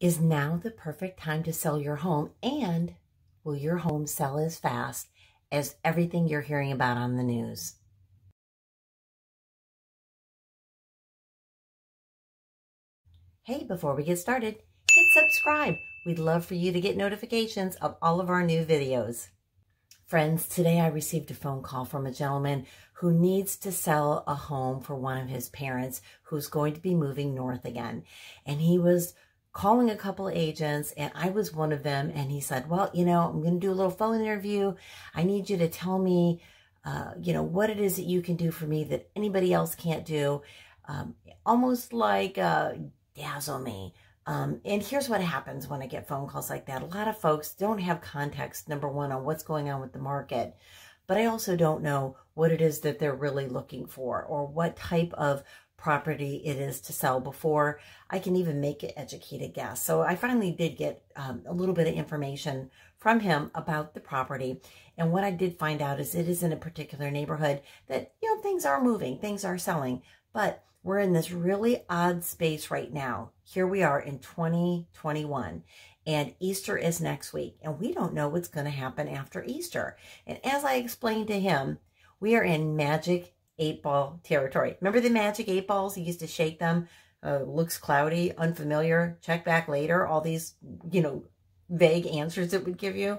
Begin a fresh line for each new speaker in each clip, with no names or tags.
Is now the perfect time to sell your home? And will your home sell as fast as everything you're hearing about on the news? Hey, before we get started, hit subscribe. We'd love for you to get notifications of all of our new videos. Friends, today I received a phone call from a gentleman who needs to sell a home for one of his parents who's going to be moving north again. And he was calling a couple agents and I was one of them. And he said, well, you know, I'm going to do a little phone interview. I need you to tell me, uh, you know, what it is that you can do for me that anybody else can't do. Um, almost like uh, dazzle me. Um, and here's what happens when I get phone calls like that. A lot of folks don't have context, number one, on what's going on with the market. But I also don't know what it is that they're really looking for or what type of property it is to sell before I can even make an educated guess. So I finally did get um, a little bit of information from him about the property. And what I did find out is it is in a particular neighborhood that, you know, things are moving, things are selling, but we're in this really odd space right now. Here we are in 2021 and Easter is next week and we don't know what's going to happen after Easter. And as I explained to him, we are in magic eight ball territory. Remember the magic eight balls? He used to shake them. Uh, looks cloudy, unfamiliar, check back later. All these, you know, vague answers it would give you.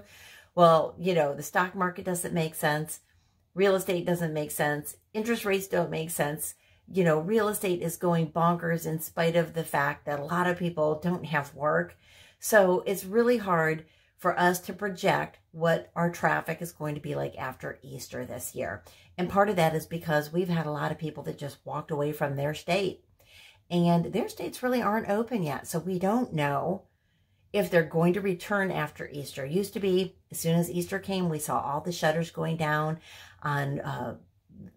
Well, you know, the stock market doesn't make sense. Real estate doesn't make sense. Interest rates don't make sense. You know, real estate is going bonkers in spite of the fact that a lot of people don't have work. So it's really hard for us to project what our traffic is going to be like after Easter this year. And part of that is because we've had a lot of people that just walked away from their state and their states really aren't open yet. So we don't know if they're going to return after Easter. It used to be as soon as Easter came, we saw all the shutters going down on uh,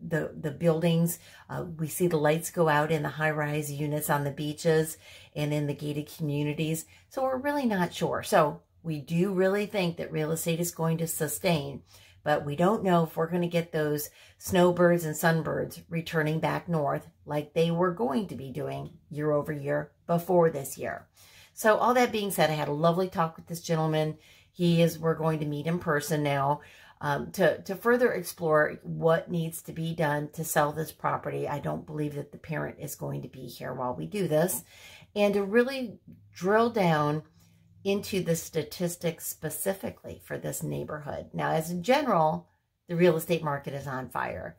the the buildings. Uh, we see the lights go out in the high-rise units on the beaches and in the gated communities. So we're really not sure. So we do really think that real estate is going to sustain, but we don't know if we're going to get those snowbirds and sunbirds returning back north like they were going to be doing year over year before this year. So all that being said, I had a lovely talk with this gentleman. He is, we're going to meet in person now um, to, to further explore what needs to be done to sell this property. I don't believe that the parent is going to be here while we do this. And to really drill down into the statistics specifically for this neighborhood. Now, as in general, the real estate market is on fire,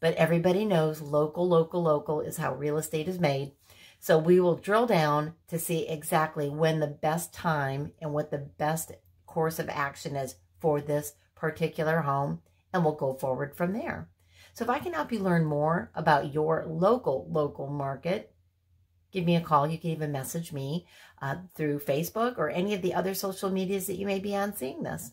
but everybody knows local, local, local is how real estate is made. So we will drill down to see exactly when the best time and what the best course of action is for this particular home, and we'll go forward from there. So if I can help you learn more about your local, local market, give me a call. You can even message me uh, through Facebook or any of the other social medias that you may be on seeing this.